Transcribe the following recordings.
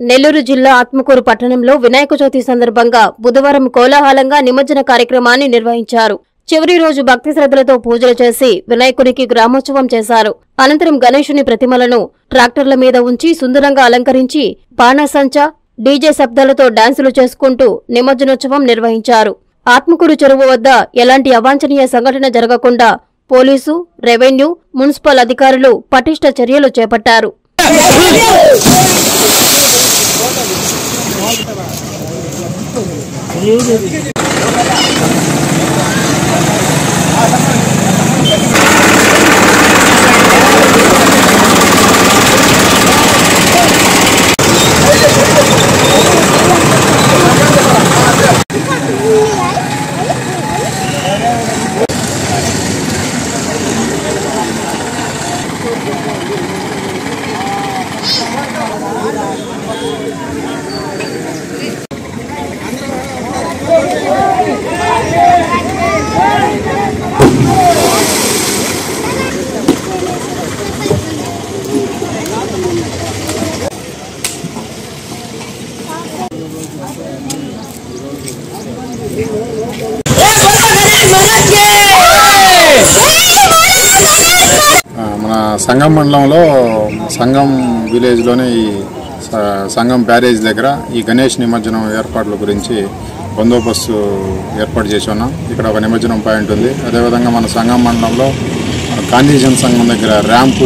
నెల్లూరు జిల్లా ఆత్మకూరు పట్టణంలో వినాయక చవితి సందర్భంగా బుధవారం కోలాహలంగా నిమజ్జన కార్యక్రమాన్ని నిర్వహించారు. చివరి రోజు భక్తి శ్రద్ధలతో పూజలు చేసి వినాయకునికి గ్రామోత్సవం చేశారు. అనంతరం గణేశుని ప్రతిమలను ట్రాక్టర్ల మీద ఉంచి సుందరంగా అలంకరించి బాణాసంచ డీజే శబ్దాలతో డాన్సులు చేసుకుంటూ నిమజ్జనోత్సవం నిర్వహించారు. ఆత్మకూరు చెరువు వద్ద ఎలాంటి అవాంఛనీయ సంఘటన జరగకుండా పోలీసు రెవెన్యూ మున్సిపల్ అధికారులు పటిష్ట చర్యలు చేపట్టారు. Beautiful. you. మన సంగం మండలంలో సంగం విలేజ్లోని ఈ సంగం బ్యారేజ్ దగ్గర ఈ గణేష్ నిమజ్జనం ఏర్పాట్ల గురించి బందోబస్తు ఏర్పాటు చేసి ఉన్నాం. ఇక్కడ ఒక నిమజ్జనం పాయింట్ ఉంది. అదేవిధంగా మన సంగం మండలంలో గాంధీజన్ సంఘం దగ్గర ర్యాంపు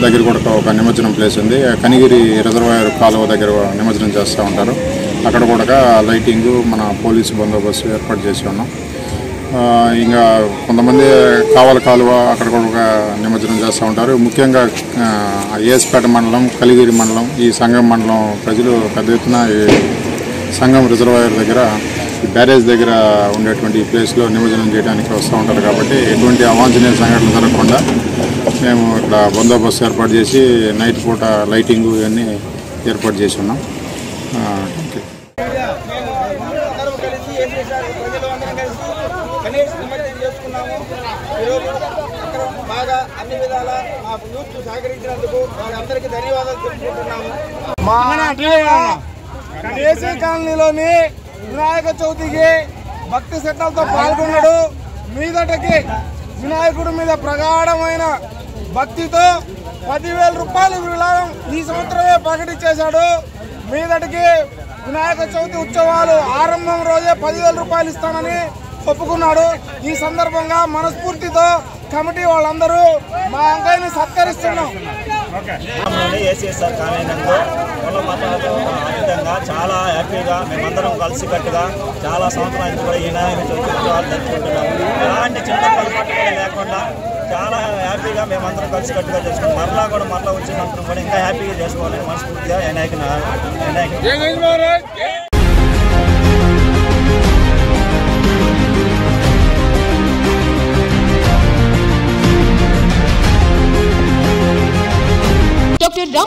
దగ్గర కూడా ఒక- ఒక నిమజ్జనం ప్లేస్ ఉంది. కనిగిరి రిజర్వాయర్ కాలువ దగ్గర నిమజ్జనం చేస్తూ ఉంటారు. అక్కడ కూడా లైటింగ్ మన పోలీసు బందోబస్తు ఏర్పాటు చేసి ఉన్నాం. ఇంకా కొంతమంది కావల కాలువ అక్కడ కూడా నిమజ్జనం చేస్తూ ఉంటారు. ముఖ్యంగా ఏసుపేట మండలం కలిగిరి మండలం ఈ సంఘం మండలం ప్రజలు పెద్ద ఎత్తున ఈ రిజర్వాయర్ దగ్గర ఈ బ్యారేజ్ దగ్గర ఉండేటువంటి ఈ ప్లేస్లో నిమజ్జనం చేయడానికి వస్తూ ఉంటారు కాబట్టి ఎటువంటి అవాంఛనీయ సంఘటనలు జరగకుండా మేము ఇక్కడ బందోబస్తు ఏర్పాటు చేసి నైట్ పూట లైటింగ్ ఇవన్నీ ఏర్పాటు చేసి ఉన్నాం థ్యాంక్ యూ అందరూ కలిసి ఏం చేశారు ప్రజలు అందరం కలిసి గణేష్ నిమజ్జనం చేసుకున్నాము. ఈరోజు అక్కడ బాగా అన్ని విధాల మా యూత్ సహకరించినందుకు వాళ్ళందరికీ ధన్యవాదాలు తెలుపుకుంటున్నాము మా ఏసీ కాలనీలోని వినాయక చవితికి భక్తి శ్రద్ధలతో పాల్గొన్నాడు. మీదటకి వినాయకుడి మీద ప్రగాఢమైన భక్తితో పదివేల రూపాయలు విరాళం ఈ సంవత్సరమే ప్రకటించేశాడు. మీదటికి వినాయక చవితి ఉత్సవాలు ఆరంభం రోజే పదివేల రూపాయలు ఇస్తానని ఒప్పుకున్నాడు. ఈ సందర్భంగా మనస్ఫూర్తితో కమిటీ వాళ్ళందరూ మా అంకాయని సత్కరిస్తున్నాం. చాలా హ్యాపీగా మేమందరం కలిసికట్టుగా చాలా సంవత్సరాల కూడా ఈ వినాయక చవితి ఉత్సవాలు జరుపుకుంటున్నాము ఎలాంటి చిన్న పొరపాటు కూడా లేకుండా చాలా హ్యాపీగా మేమందరం కలిసికట్టుగా చేసుకుని మరలా కూడా మరలా వచ్చే కూడా ఇంకా హ్యాపీగా చేసుకోవాలని మనస్ఫూర్తిగా Vinayaka Vinayaka